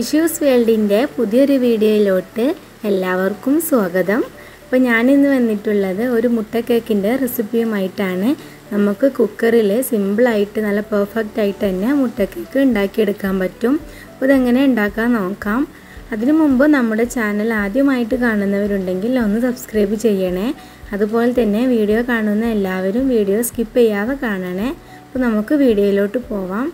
Issues വേൾഡിന്റെ പുതിയൊരു വീഡിയോയിലോട്ട് എല്ലാവർക്കും സ്വാഗതം. അപ്പോൾ ഞാനിന്ന് വന്നിട്ടുള്ളത് ഒരു മുട്ട കേക്കിന്റെ റെസിപ്പിയുമായിട്ടാണ്. നമുക്ക് കുക്കറിൽ സിമ്പിളായിട്ട് നല്ല പെർഫെക്റ്റ് ആയിട്ട് തന്നെ മുട്ട കേക്ക് ഉണ്ടാക്കിയെടുക്കാൻ പറ്റും. അപ്പോൾ ഇതെങ്ങനെ ഉണ്ടാക്കാൻ നോക്കാം. അതിനു മുമ്പ് നമ്മുടെ ചാനൽ ആദ്യമായിട്ട് കാണുന്നവരുണ്ടെങ്കിൽ ഒന്ന് സബ്സ്ക്രൈബ് ചെയ്യണേ. അതുപോലെ തന്നെ വീഡിയോ കാണുന്ന എല്ലാവരും വീഡിയോ സ്കിപ്പ് ചെയ്യാതെ കാണണേ. അപ്പോൾ നമുക്ക് വീഡിയോയിലോട്ട് പോവാം.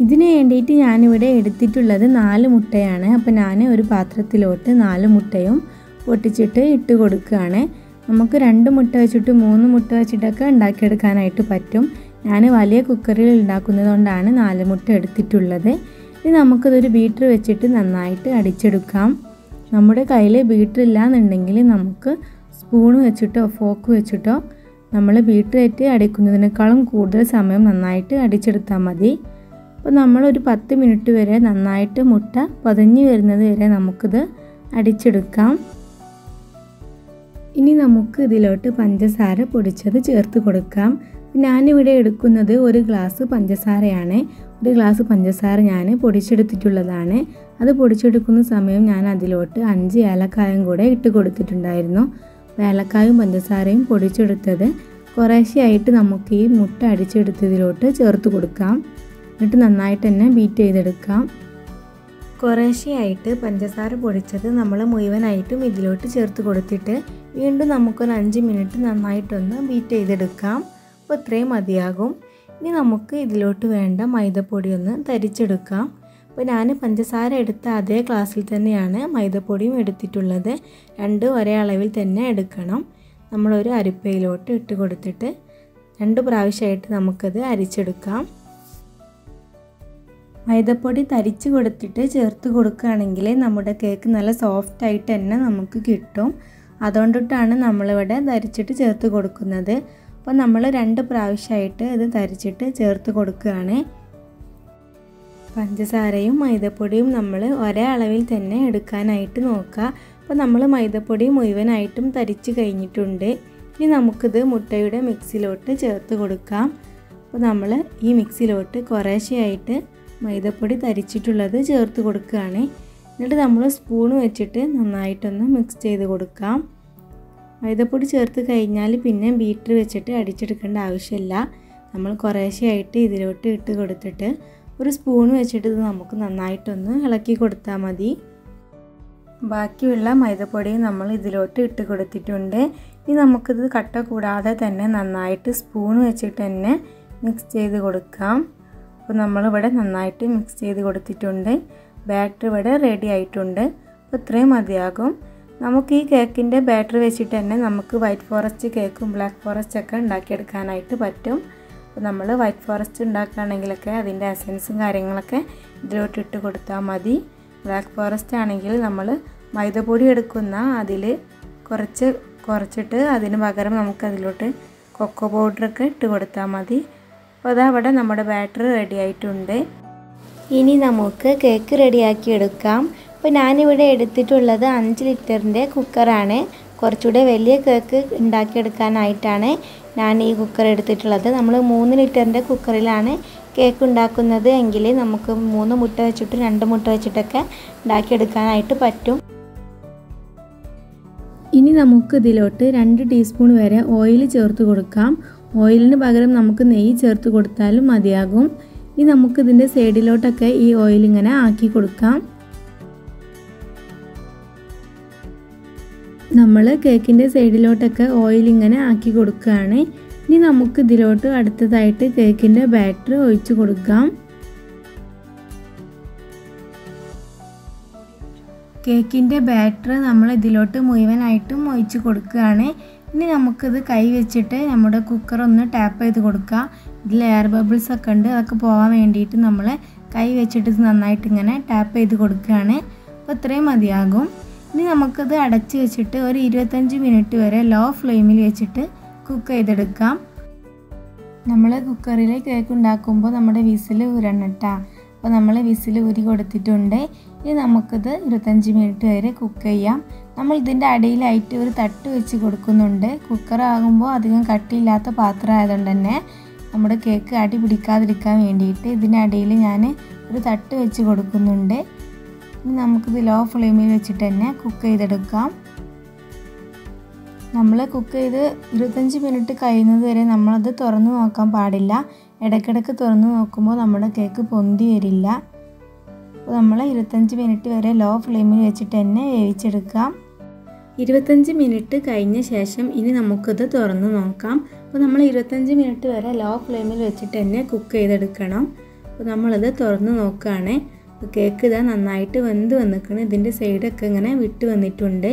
ഇതിന് വേണ്ടിയിട്ട് ഞാനിവിടെ എടുത്തിട്ടുള്ളത് നാല് മുട്ടയാണ്. അപ്പോൾ ഞാൻ ഒരു പാത്രത്തിലോട്ട് നാല് മുട്ടയും പൊട്ടിച്ചിട്ട് ഇട്ട് കൊടുക്കുകയാണ്. നമുക്ക് രണ്ട് മുട്ട വെച്ചിട്ട് മൂന്ന് മുട്ട വെച്ചിട്ടൊക്കെ ഉണ്ടാക്കിയെടുക്കാനായിട്ട് പറ്റും. ഞാൻ വലിയ കുക്കറിൽ ഉണ്ടാക്കുന്നത് കൊണ്ടാണ് നാല് മുട്ട എടുത്തിട്ടുള്ളത്. ഇനി നമുക്കതൊരു ബീറ്റർ വെച്ചിട്ട് നന്നായിട്ട് അടിച്ചെടുക്കാം. നമ്മുടെ കയ്യിൽ ബീറ്റർ ഇല്ലാന്നുണ്ടെങ്കിൽ നമുക്ക് സ്പൂൺ വെച്ചിട്ടോ ഫോക്ക് വെച്ചിട്ടോ നമ്മൾ ബീറ്ററേറ്റ് അടിക്കുന്നതിനേക്കാളും കൂടുതൽ സമയം നന്നായിട്ട് അടിച്ചെടുത്താൽ മതി. അപ്പോൾ നമ്മളൊരു പത്ത് മിനിറ്റ് വരെ നന്നായിട്ട് മുട്ട പതഞ്ഞു വരുന്നത് വരെ നമുക്കിത് അടിച്ചെടുക്കാം. ഇനി നമുക്ക് ഇതിലോട്ട് പഞ്ചസാര പൊടിച്ചത് ചേർത്ത് കൊടുക്കാം. ഞാനിവിടെ എടുക്കുന്നത് ഒരു ഗ്ലാസ് പഞ്ചസാരയാണ്. ഒരു ഗ്ലാസ് പഞ്ചസാര ഞാൻ പൊടിച്ചെടുത്തിട്ടുള്ളതാണ്. അത് പൊടിച്ചെടുക്കുന്ന സമയം ഞാൻ അതിലോട്ട് അഞ്ച് ഏലക്കായും കൂടെ ഇട്ട് കൊടുത്തിട്ടുണ്ടായിരുന്നു. ഏലക്കായും പഞ്ചസാരയും പൊടിച്ചെടുത്തത് കുറേശ്ശെയായിട്ട് നമുക്ക് ഈ മുട്ട അടിച്ചെടുത്തതിലോട്ട് ചേർത്ത് കൊടുക്കാം. എന്നിട്ട് നന്നായിട്ട് തന്നെ ബീറ്റ് ചെയ്തെടുക്കാം. കുറേശ്ശെയായിട്ട് പഞ്ചസാര പൊടിച്ചത് നമ്മൾ മുഴുവനായിട്ടും ഇതിലോട്ട് ചേർത്ത് കൊടുത്തിട്ട് വീണ്ടും നമുക്കൊരു അഞ്ച് മിനിറ്റ് നന്നായിട്ടൊന്ന് ബീറ്റ് ചെയ്തെടുക്കാം. അപ്പോൾ ഇത്രയും മതിയാകും. ഇനി നമുക്ക് ഇതിലോട്ട് വേണ്ട മൈദപ്പൊടി ഒന്ന് തരിച്ചെടുക്കാം. അപ്പോൾ ഞാൻ പഞ്ചസാര എടുത്ത അതേ ക്ലാസ്സിൽ തന്നെയാണ് മൈദപ്പൊടിയും എടുത്തിട്ടുള്ളത്. രണ്ട് ഒരേ അളവിൽ തന്നെ എടുക്കണം. നമ്മളൊരു അരിപ്പയിലോട്ട് ഇട്ട് കൊടുത്തിട്ട് രണ്ട് പ്രാവശ്യമായിട്ട് നമുക്കത് അരിച്ചെടുക്കാം. മൈദപ്പൊടി തരിച്ച് കൊടുത്തിട്ട് ചേർത്ത് കൊടുക്കുകയാണെങ്കിൽ നമ്മുടെ കേക്ക് നല്ല സോഫ്റ്റ് ആയിട്ട് തന്നെ നമുക്ക് കിട്ടും. അതുകൊണ്ടിട്ടാണ് നമ്മളിവിടെ ധരിച്ചിട്ട് ചേർത്ത് കൊടുക്കുന്നത്. അപ്പോൾ നമ്മൾ രണ്ട് പ്രാവശ്യമായിട്ട് ഇത് ധരിച്ചിട്ട് ചേർത്ത് കൊടുക്കുകയാണ്. പഞ്ചസാരയും മൈദപ്പൊടിയും നമ്മൾ ഒരേ അളവിൽ തന്നെ എടുക്കാനായിട്ട് നോക്കുക. അപ്പോൾ നമ്മൾ മൈദപ്പൊടി മുഴുവനായിട്ടും തരിച്ച് കഴിഞ്ഞിട്ടുണ്ട്. ഇനി നമുക്കിത് മുട്ടയുടെ മിക്സിലോട്ട് ചേർത്ത് കൊടുക്കാം. അപ്പോൾ നമ്മൾ ഈ മിക്സിലോട്ട് കുറേശ്ശെയായിട്ട് മൈദപ്പൊടി തരിച്ചിട്ടുള്ളത് ചേർത്ത് കൊടുക്കുകയാണ്. എന്നിട്ട് നമ്മൾ സ്പൂൺ വെച്ചിട്ട് നന്നായിട്ടൊന്ന് മിക്സ് ചെയ്ത് കൊടുക്കാം. മൈദപ്പൊടി ചേർത്ത് കഴിഞ്ഞാൽ പിന്നെ ബീറ്റർ വെച്ചിട്ട് അടിച്ചെടുക്കേണ്ട ആവശ്യമില്ല. നമ്മൾ കുറേശ്ശെയായിട്ട് ഇതിലോട്ട് ഇട്ട് കൊടുത്തിട്ട് ഒരു സ്പൂൺ വെച്ചിട്ട് ഇത് നമുക്ക് നന്നായിട്ടൊന്ന് ഇളക്കി കൊടുത്താൽ മതി. ബാക്കിയുള്ള മൈദപ്പൊടിയും നമ്മൾ ഇതിലോട്ട് ഇട്ട് കൊടുത്തിട്ടുണ്ട്. ഇനി നമുക്കിത് കട്ട കൂടാതെ തന്നെ നന്നായിട്ട് സ്പൂൺ വെച്ചിട്ട് തന്നെ മിക്സ് ചെയ്ത് കൊടുക്കാം. അപ്പോൾ നമ്മളിവിടെ നന്നായിട്ട് മിക്സ് ചെയ്ത് കൊടുത്തിട്ടുണ്ട്. ബാറ്റർ ഇവിടെ റെഡി ആയിട്ടുണ്ട്. അപ്പോൾ ഇത്രയും മതിയാകും. നമുക്ക് ഈ കേക്കിന്റെ ബാറ്റർ വെച്ചിട്ട് തന്നെ നമുക്ക് വൈറ്റ് ഫോറസ്റ്റ് കേക്കും ബ്ലാക്ക് ഫോറസ്റ്റ് ഒക്കെ ഉണ്ടാക്കിയെടുക്കാനായിട്ട് പറ്റും. അപ്പോൾ നമ്മൾ വൈറ്റ് ഫോറസ്റ്റ് ഉണ്ടാക്കുകയാണെങ്കിലൊക്കെ അതിന്റെ എസൻസും കാര്യങ്ങളൊക്കെ ഇതിലോട്ട് ഇട്ട് കൊടുത്താൽ മതി. ബ്ലാക്ക് ഫോറസ്റ്റ് ആണെങ്കിൽ നമ്മൾ മൈദപ്പൊടി എടുക്കുന്ന അതിൽ കുറച്ച് കുറച്ചിട്ട് അതിന് പകരം നമുക്ക് അതിലോട്ട് കൊക്കോ പൗഡറൊക്കെ ഇട്ട് കൊടുത്താൽ മതി. അപ്പോൾ അതാ അവിടെ നമ്മുടെ ബാറ്ററി റെഡി ആയിട്ടുണ്ട്. ഇനി നമുക്ക് കേക്ക് റെഡിയാക്കി എടുക്കാം അപ്പോൾ ഞാനിവിടെ എടുത്തിട്ടുള്ളത് അഞ്ച് ലിറ്ററിന്റെ കുക്കറാണ് കുറച്ചുകൂടെ വലിയ കേക്ക് ഉണ്ടാക്കിയെടുക്കാനായിട്ടാണ് ഞാൻ ഈ കുക്കർ എടുത്തിട്ടുള്ളത്. നമ്മൾ മൂന്ന് ലിറ്ററിന്റെ കുക്കറിലാണ് കേക്ക് ഉണ്ടാക്കുന്നത് എങ്കിൽ നമുക്ക് മൂന്ന് മുട്ട വെച്ചിട്ട് രണ്ട് മുട്ട വെച്ചിട്ടൊക്കെ ഉണ്ടാക്കിയെടുക്കാനായിട്ട് പറ്റും. ഇനി നമുക്ക് ഇതിലോട്ട് രണ്ട് ടീസ്പൂൺ വരെ ഓയിൽ ചേർത്ത് കൊടുക്കാം. ഓയിലിന് പകരം നമുക്ക് നെയ്യ് ചേർത്ത് കൊടുത്താലും മതിയാകും. ഇനി നമുക്ക് ഇതിന്റെ സൈഡിലോട്ടൊക്കെ ഈ ഓയിൽ ഇങ്ങനെ ആക്കി കൊടുക്കാം. നമ്മൾ കേക്കിന്റെ സൈഡിലോട്ടൊക്കെ ഓയിൽ ഇങ്ങനെ ആക്കി കൊടുക്കുകയാണ്. ഇനി നമുക്ക് ഇതിലോട്ട് അടുത്തതായിട്ട് കേക്കിന്റെ ബാറ്റർ ഒഴിച്ചു കൊടുക്കാം. കേക്കിന്റെ ബാറ്റർ നമ്മൾ ഇതിലോട്ട് മുഴുവനായിട്ടും ഒഴിച്ചു കൊടുക്കുകയാണ്. ഇനി നമുക്കിത് കൈ വെച്ചിട്ട് നമ്മുടെ കുക്കർ ഒന്ന് ടാപ്പ് ചെയ്ത് കൊടുക്കുക ഇതിൽ എയർ ബബിൾസ് ഒക്കെ ഉണ്ട്. അതൊക്കെ പോകാൻ വേണ്ടിയിട്ട് നമ്മൾ കൈ വെച്ചിട്ട് നന്നായിട്ട് ഇങ്ങനെ ടാപ്പ് ചെയ്ത് കൊടുക്കുകയാണ്. അപ്പോൾ ഇത്രയും മതിയാകും. ഇനി നമുക്കിത് അടച്ച് വെച്ചിട്ട് ഒരു ഇരുപത്തഞ്ച് മിനിറ്റ് വരെ ലോ ഫ്ലെയിമിൽ വെച്ചിട്ട് കുക്ക് ചെയ്തെടുക്കാം. നമ്മൾ കുക്കറിൽ കേക്ക് ഉണ്ടാക്കുമ്പോൾ നമ്മുടെ വിസിൽ ഉരണട്ടാ അപ്പോൾ നമ്മൾ വിസിൽ ഉരി കൊടുത്തിട്ടുണ്ട്. ഇനി നമുക്കിത് ഇരുപത്തഞ്ച് മിനിറ്റ് വരെ കുക്ക് ചെയ്യാം. നമ്മൾ ഇതിന്റെ അടിയിലായിട്ട് ഒരു തട്ട് വെച്ച് കൊടുക്കുന്നുണ്ട്. കുക്കറാകുമ്പോൾ അധികം കട്ടിയില്ലാത്ത പാത്രം ആയതുകൊണ്ട് തന്നെ നമ്മുടെ കേക്ക് അടി പിടിക്കാതിരിക്കാൻ വേണ്ടിയിട്ട് ഇതിന്റെ അടിയിൽ ഞാൻ ഒരു തട്ട് വെച്ച് കൊടുക്കുന്നുണ്ട്. ഇനി നമുക്കിത് ലോ ഫ്ലെയിമിൽ വെച്ചിട്ട് തന്നെ കുക്ക് ചെയ്തെടുക്കാം. നമ്മൾ കുക്ക് ചെയ്ത് ഇരുപത്തഞ്ച് മിനിറ്റ് കഴിയുന്നത് വരെ നമ്മളത് തുറന്ന് നോക്കാൻ പാടില്ല. ഇടയ്ക്കിടയ്ക്ക് തുറന്ന് നോക്കുമ്പോൾ നമ്മുടെ കേക്ക് പൊന്തി വരില്ല. അപ്പോൾ നമ്മൾ ഇരുപത്തഞ്ച് മിനിറ്റ് വരെ ലോ ഫ്ലെയിമിൽ വെച്ചിട്ട് തന്നെ വേവിച്ചെടുക്കാം. ഇരുപത്തഞ്ച് മിനിറ്റ് കഴിഞ്ഞ ശേഷം ഇനി നമുക്കത് തുറന്ന് നോക്കാം. അപ്പോൾ നമ്മൾ ഇരുപത്തഞ്ച് മിനിറ്റ് വരെ ലോ ഫ്ലെയിമിൽ വെച്ചിട്ട് തന്നെ കുക്ക് ചെയ്തെടുക്കണം. അപ്പോൾ നമ്മളത് തുറന്ന് നോക്കുകയാണ്. കേക്ക് ഇതാ നന്നായിട്ട് വെന്ത് വന്നിക്കണം ഇതിന്റെ സൈഡൊക്കെ ഇങ്ങനെ വിട്ട് വന്നിട്ടുണ്ട്.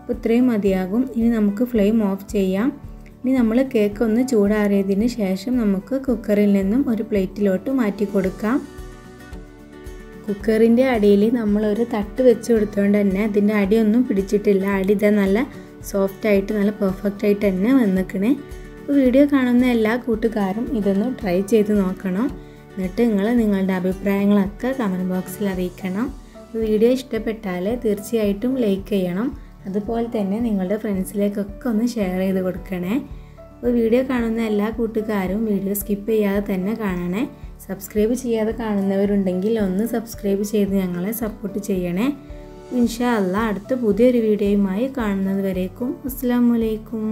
അപ്പോൾ ഇത്രയും മതിയാകും. ഇനി നമുക്ക് ഫ്ലെയിം ഓഫ് ചെയ്യാം. ഇനി നമ്മൾ കേക്ക് ഒന്ന് ചൂടാറിയതിന് ശേഷം നമുക്ക് കുക്കറിൽ നിന്നും ഒരു പ്ലേറ്റിലോട്ട് മാറ്റി കൊടുക്കാം. കുക്കറിന്റെ അടിയിൽ നമ്മളൊരു തട്ട് വെച്ച് കൊടുത്തുകൊണ്ട് തന്നെ അതിന്റെ അടിയൊന്നും പിടിച്ചിട്ടില്ല. അടി ഇതാ നല്ല സോഫ്റ്റ് ആയിട്ട് നല്ല പെർഫെക്റ്റ് ആയിട്ട് തന്നെ വന്നിക്കണേ. വീഡിയോ കാണുന്ന എല്ലാ കൂട്ടുകാരും ഇതൊന്ന് ട്രൈ ചെയ്ത് നോക്കണം. എന്നിട്ട് നിങ്ങൾ നിങ്ങളുടെ അഭിപ്രായങ്ങളൊക്കെ കമന്റ് ബോക്സിൽ അറിയിക്കണം. വീഡിയോ ഇഷ്ടപ്പെട്ടാൽ തീർച്ചയായിട്ടും ലൈക്ക് ചെയ്യണം. അതുപോലെ തന്നെ നിങ്ങളുടെ ഫ്രണ്ട്സിലേക്കൊക്കെ ഒന്ന് ഷെയർ ചെയ്ത് കൊടുക്കണേ. അപ്പോൾ വീഡിയോ കാണുന്ന എല്ലാ കൂട്ടുകാരും വീഡിയോ സ്കിപ്പ് ചെയ്യാതെ തന്നെ കാണണേ. സബ്സ്ക്രൈബ് ചെയ്യാതെ കാണുന്നവരുണ്ടെങ്കിൽ ഒന്ന് സബ്സ്ക്രൈബ് ചെയ്ത് ഞങ്ങളെ സപ്പോർട്ട് ചെയ്യണേ. ഇൻഷാ അല്ല അടുത്ത പുതിയൊരു വീഡിയോയുമായി കാണുന്നത് വരേക്കും. അസ്സാം വലൈക്കും